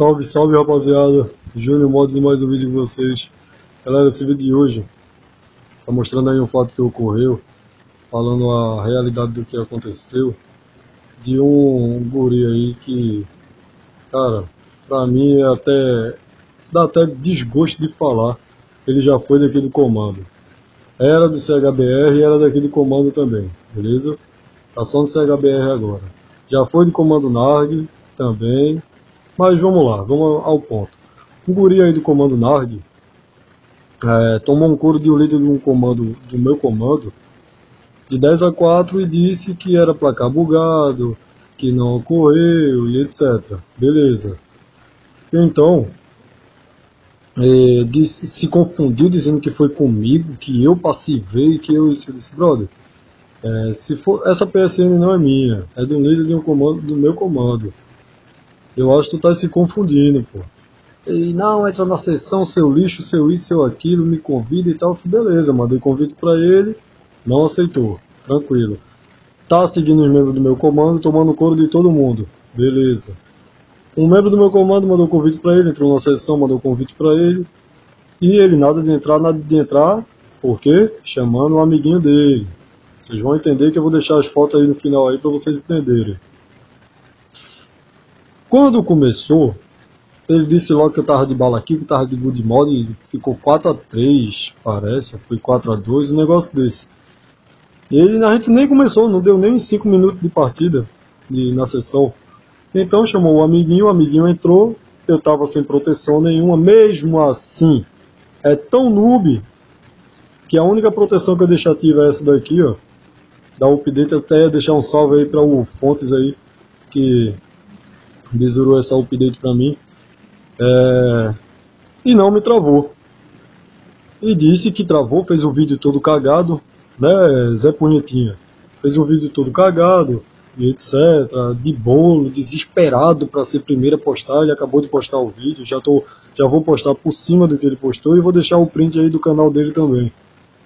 Salve, salve rapaziada, Júnior Mods e mais um vídeo com vocês. Galera, esse vídeo de hoje tá mostrando aí um fato que ocorreu, falando a realidade do que aconteceu, de um guri aí que, cara, pra mim é até, dá até desgosto de falar, ele já foi daqui do comando. Era do CHBR e era daqui do comando também, beleza? Tá só no CHBR agora. Já foi do comando NARG também, mas vamos lá, vamos ao ponto. Um guri aí do comando NARG é, tomou um couro de um líder de um comando, do meu comando, de 10 a 4 e disse que era placar bugado, que não ocorreu e etc. Beleza. Então, é, disse, se confundiu dizendo que foi comigo, que eu passivei, que eu disse, brother, é, se for, essa PSN não é minha, é do líder de um comando, do meu comando. Eu acho que tu tá se confundindo, pô. E não, entra na sessão, seu lixo, seu isso, seu aquilo, me convida e tal. Beleza, mandei convite para ele, não aceitou. Tranquilo. Tá seguindo os membros do meu comando, tomando couro de todo mundo. Beleza. Um membro do meu comando mandou convite para ele, entrou na sessão, mandou convite para ele. E ele nada de entrar, nada de entrar. Por quê? Chamando um amiguinho dele. Vocês vão entender que eu vou deixar as fotos aí no final aí para vocês entenderem. Quando começou, ele disse logo que eu tava de bala aqui, que tava de good mod, e ficou 4 a 3 parece, foi 4 a 2 um negócio desse. E ele, a gente nem começou, não deu nem 5 minutos de partida de, na sessão. Então chamou o amiguinho, o amiguinho entrou, eu tava sem proteção nenhuma, mesmo assim, é tão noob que a única proteção que eu deixar ativa é essa daqui, ó. Da update até deixar um salve aí para o Fontes aí, que bisurou essa update para mim. É, e não me travou. E disse que travou, fez o vídeo todo cagado, né, Zé Punhetinha. Fez o vídeo todo cagado, e etc. De bolo, desesperado para ser primeiro a postar. Ele acabou de postar o vídeo, já, tô, já vou postar por cima do que ele postou e vou deixar o print aí do canal dele também,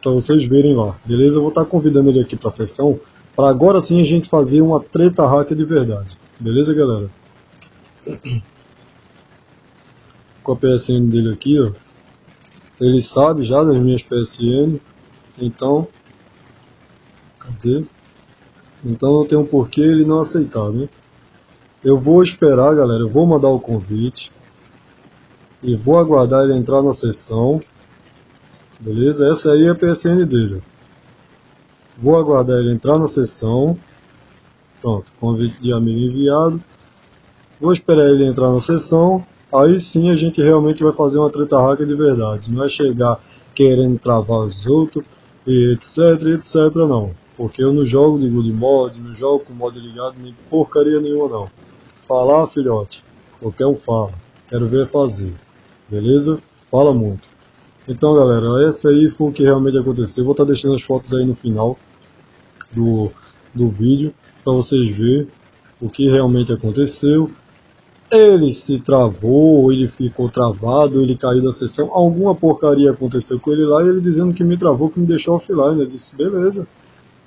para vocês verem lá, beleza? Eu vou estar tá convidando ele aqui para a sessão, para agora sim a gente fazer uma treta hacker de verdade, beleza, galera? Com a PSN dele aqui, ó. Ele sabe já das minhas PSN. Então. Cadê? Então não tem um porquê ele não aceitar, né? Eu vou esperar, galera. Eu vou mandar o convite. E vou aguardar ele entrar na sessão. Beleza? Essa aí é a PSN dele. Vou aguardar ele entrar na sessão. Pronto, convite de amigo enviado. Vou esperar ele entrar na sessão, aí sim a gente realmente vai fazer uma treta hacker de verdade. Não é chegar querendo travar os outros e etc, etc não. Porque eu não jogo de good mod, não jogo com mod ligado, nem porcaria nenhuma não. Falar, filhote, qualquer um fala. Quero ver fazer. Beleza? Fala muito. Então galera, essa aí foi o que realmente aconteceu. Vou estar tá deixando as fotos aí no final do, do vídeo para vocês verem o que realmente aconteceu ele se travou, ele ficou travado, ele caiu da sessão, alguma porcaria aconteceu com ele lá e ele dizendo que me travou, que me deixou offline. Eu disse, beleza,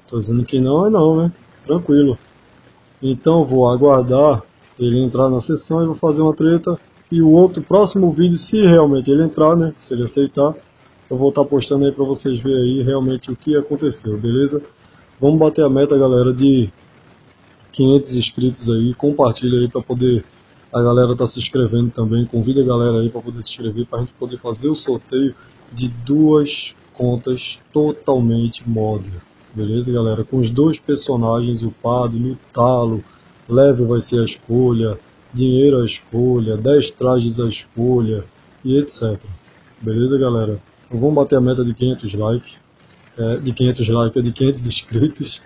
tô dizendo que não é não, né? Tranquilo. Então vou aguardar ele entrar na sessão e vou fazer uma treta. E o outro próximo vídeo, se realmente ele entrar, né? Se ele aceitar, eu vou estar postando aí para vocês verem aí realmente o que aconteceu, beleza? Vamos bater a meta, galera, de 500 inscritos aí. Compartilha aí para poder a galera tá se inscrevendo também. Convida a galera aí para poder se inscrever para a gente poder fazer o sorteio de duas contas totalmente mod. Beleza, galera? Com os dois personagens upados no talo. Leve vai ser a escolha, dinheiro a escolha, 10 trajes a escolha e etc. Beleza, galera? Então vamos bater a meta de 500 likes. É, de 500 likes, de 500 inscritos.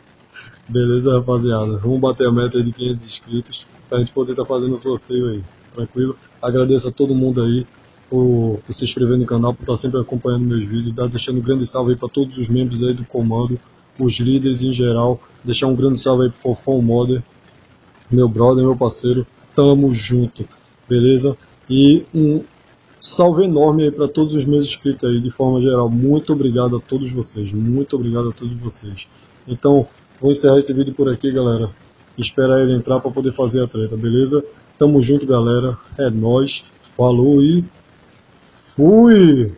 Beleza, rapaziada? Vamos bater a meta de 500 inscritos para a gente poder estar tá fazendo o sorteio aí, tranquilo? Agradeço a todo mundo aí por, por, se inscrever no canal, por estar tá sempre acompanhando meus vídeos, tá deixando um grande salve aí para todos os membros aí do comando, os líderes em geral, deixar um grande salve aí pro Fofão Modder, meu brother, meu parceiro, tamo junto, beleza? E um salve enorme aí para todos os meus inscritos aí, de forma geral, muito obrigado a todos vocês, muito obrigado a todos vocês. Então, vou encerrar esse vídeo por aqui, galera. esperar ele entrar para poder fazer a treta, beleza? Tamo junto, galera. É nós. Falou e fui!